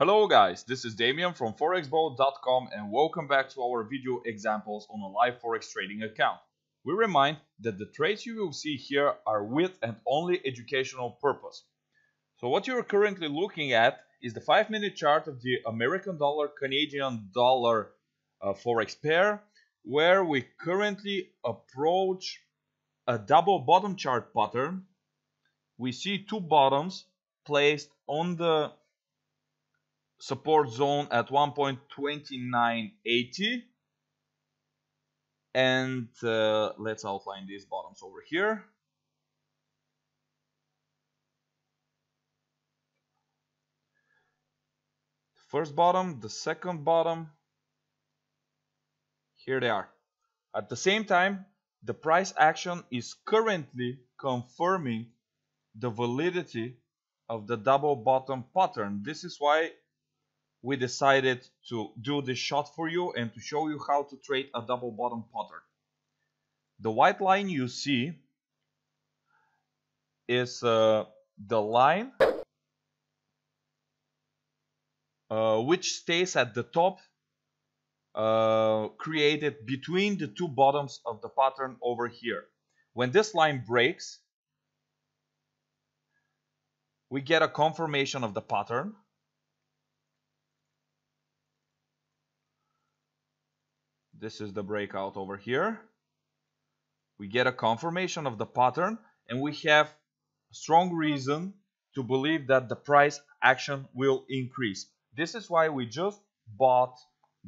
Hello guys, this is Damyan from forexboat.com and welcome back to our video examples on a live forex trading account. We remind that the trades you will see here are with and only educational purpose. So what you're currently looking at is the 5 minute chart of the American dollar Canadian dollar uh, forex pair where we currently approach a double bottom chart pattern. We see two bottoms placed on the support zone at 1.2980 and uh, let's outline these bottoms over here. First bottom the second bottom. Here they are. At the same time the price action is currently confirming the validity of the double bottom pattern. This is why we decided to do this shot for you and to show you how to trade a double bottom pattern. The white line you see is uh, the line uh, which stays at the top uh, created between the two bottoms of the pattern over here. When this line breaks, we get a confirmation of the pattern this is the breakout over here. We get a confirmation of the pattern and we have strong reason to believe that the price action will increase. This is why we just bought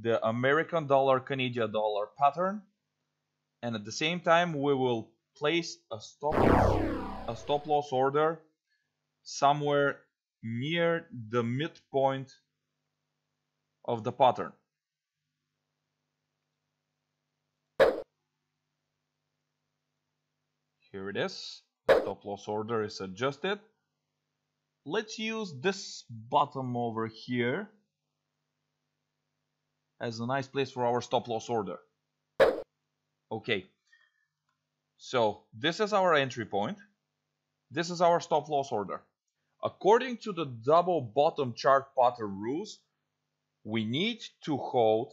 the American dollar Canadian dollar pattern and at the same time we will place a stop a stop loss order somewhere near the midpoint of the pattern Here it is. Stop loss order is adjusted. Let's use this bottom over here as a nice place for our stop loss order. Okay. So this is our entry point. This is our stop loss order. According to the double bottom chart pattern rules, we need to hold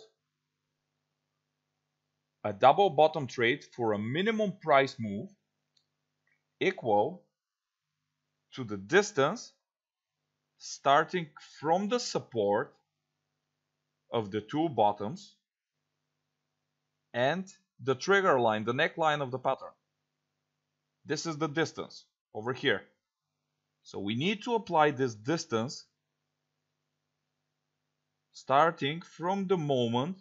a double bottom trade for a minimum price move equal to the distance starting from the support of the two bottoms and the trigger line, the neckline of the pattern. This is the distance over here. So we need to apply this distance starting from the moment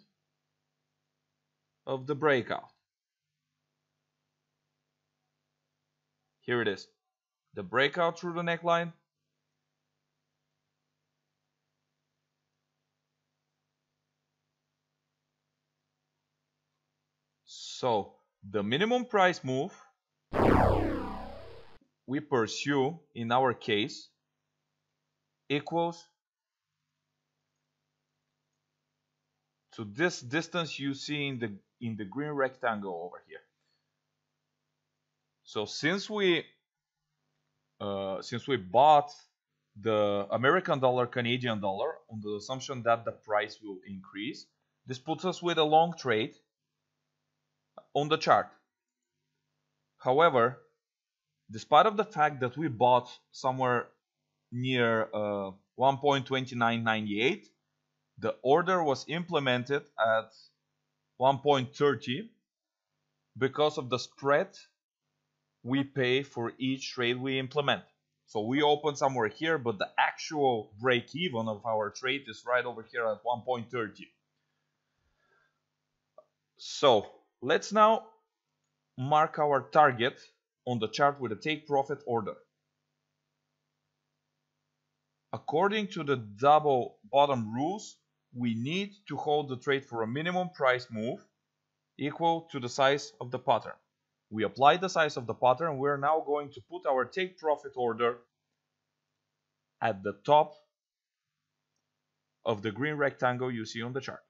of the breakout. Here it is. The breakout through the neckline. So the minimum price move we pursue in our case equals to this distance you see in the in the green rectangle over here. So since we uh, since we bought the American dollar Canadian dollar on the assumption that the price will increase, this puts us with a long trade on the chart. However, despite of the fact that we bought somewhere near uh, 1.2998, the order was implemented at 1.30 because of the spread we pay for each trade we implement. So we open somewhere here, but the actual break even of our trade is right over here at 1.30. So let's now mark our target on the chart with a take profit order. According to the double bottom rules, we need to hold the trade for a minimum price move equal to the size of the pattern. We apply the size of the pattern. We're now going to put our take profit order at the top of the green rectangle you see on the chart.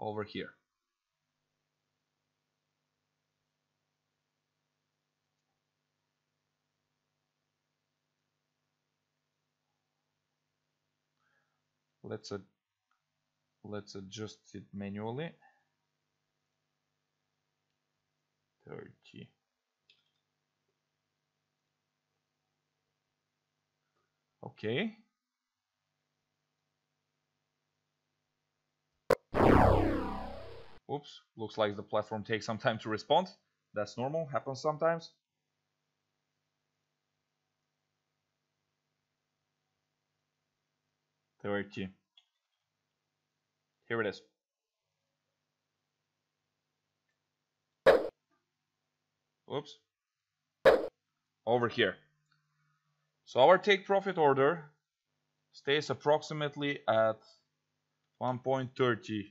Over here. Let's let's adjust it manually 30 okay Oops, looks like the platform takes some time to respond. That's normal, happens sometimes. Thirty. Here it is. Oops. Over here. So our take profit order stays approximately at 1.30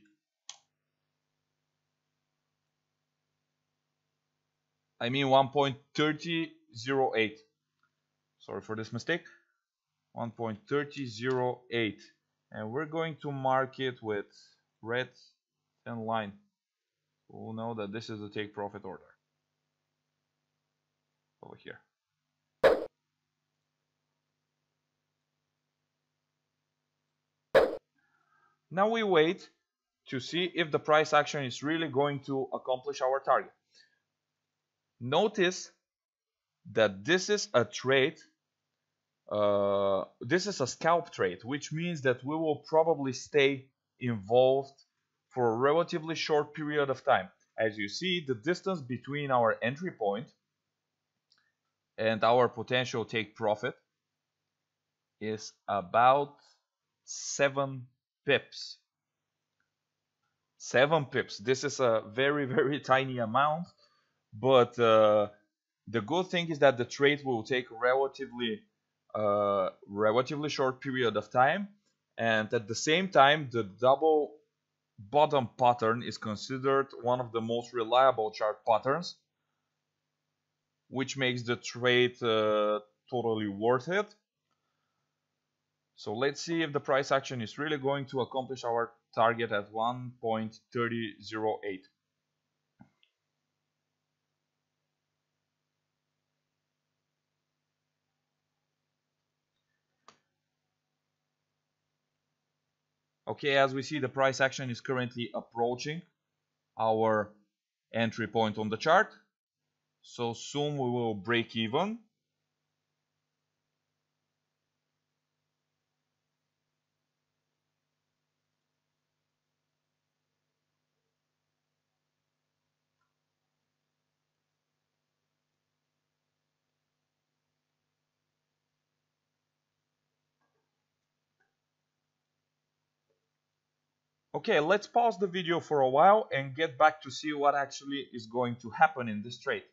I mean 1.3008. Sorry for this mistake. 1.3008 and we're going to mark it with red thin line. We'll know that this is the take profit order. Over here. Now we wait to see if the price action is really going to accomplish our target. Notice that this is a trade, uh, this is a scalp trade, which means that we will probably stay involved for a relatively short period of time. As you see, the distance between our entry point and our potential take profit is about 7 pips. 7 pips. This is a very, very tiny amount but uh, the good thing is that the trade will take relatively uh, relatively short period of time and at the same time the double bottom pattern is considered one of the most reliable chart patterns which makes the trade uh, totally worth it. So let's see if the price action is really going to accomplish our target at 1.3008 Okay, as we see, the price action is currently approaching our entry point on the chart. So soon we will break even. Okay, let's pause the video for a while and get back to see what actually is going to happen in this trade.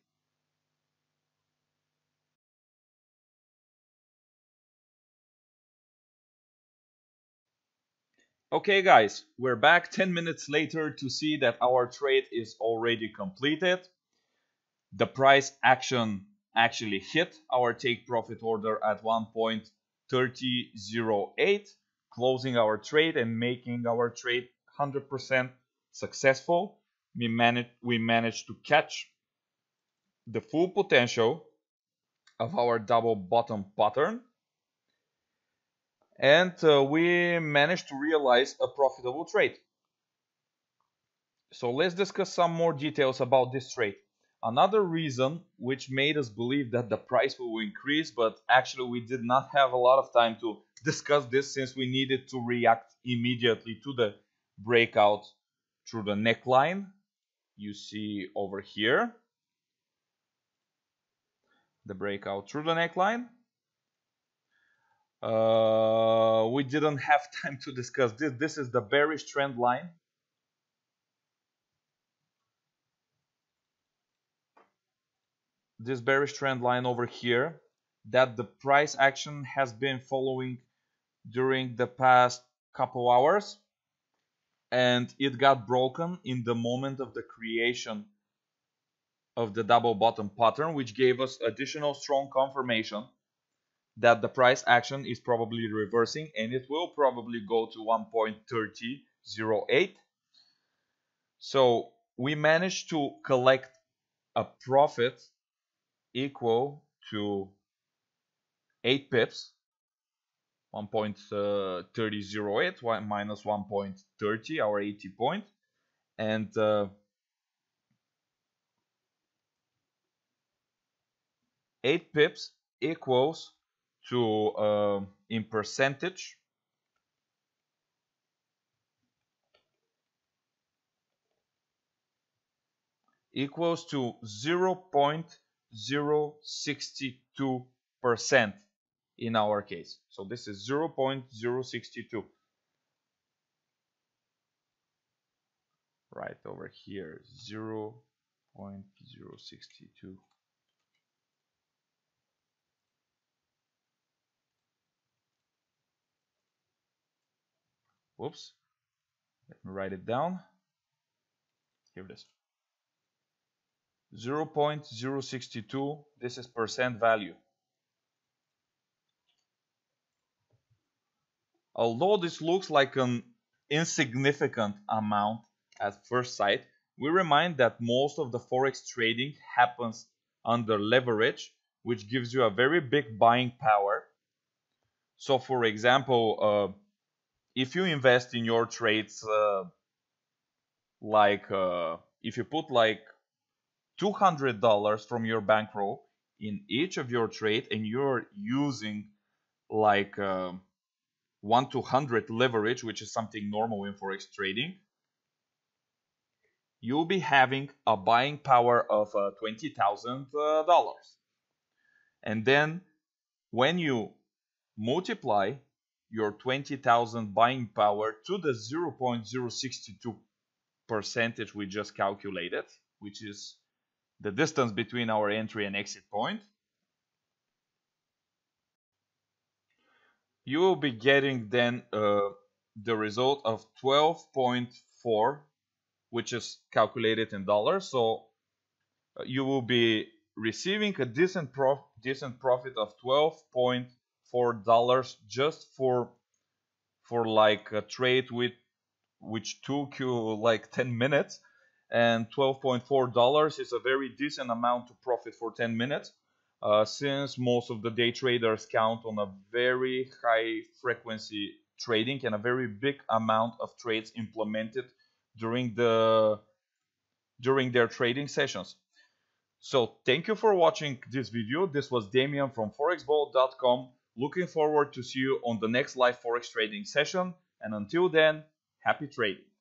Okay guys, we're back 10 minutes later to see that our trade is already completed. The price action actually hit our take profit order at 1.3008 closing our trade and making our trade 100% successful. We managed we managed to catch the full potential of our double bottom pattern and uh, we managed to realize a profitable trade. So let's discuss some more details about this trade. Another reason which made us believe that the price will increase, but actually we did not have a lot of time to discuss this since we needed to react immediately to the breakout through the neckline you see over here. The breakout through the neckline. Uh, we didn't have time to discuss this. This is the bearish trend line. This bearish trend line over here that the price action has been following during the past couple hours and it got broken in the moment of the creation of the double bottom pattern which gave us additional strong confirmation that the price action is probably reversing and it will probably go to 1.3008 so we managed to collect a profit equal to 8 pips 1.3008 minus 1.30 our 80 point. And uh, 8 pips equals to uh, in percentage equals to 0.062 percent in our case. So this is 0.062. Right over here, 0.062. Whoops. Let me write it down. Here it is. 0.062, this is percent value. Although this looks like an insignificant amount at first sight, we remind that most of the forex trading happens under leverage, which gives you a very big buying power. So, for example, uh, if you invest in your trades, uh, like uh, if you put like $200 from your bankroll in each of your trade and you're using like uh, 1 to 100 leverage, which is something normal in forex trading, you'll be having a buying power of uh, $20,000. Uh, and then when you multiply your 20,000 buying power to the 0.062 percentage we just calculated, which is the distance between our entry and exit point, you will be getting then uh, the result of 12.4 which is calculated in dollars. So uh, you will be receiving a decent prof decent profit of 12.4 dollars just for for like a trade with which took you like 10 minutes. And 12.4 dollars is a very decent amount to profit for 10 minutes uh, since most of the day traders count on a very high frequency trading and a very big amount of trades implemented during the during their trading sessions. So thank you for watching this video. This was Damyan from forexboat.com. Looking forward to see you on the next live forex trading session and until then, happy trading.